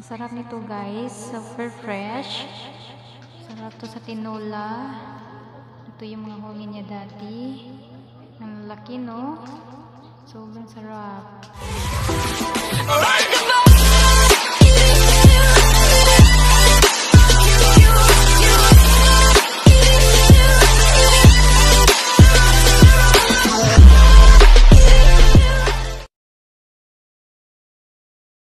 Ang sarap nito guys. Super fresh. Sarap to sa tinola. Ito yung mga hongin niya dati. Ang laki no. Sobrang sarap.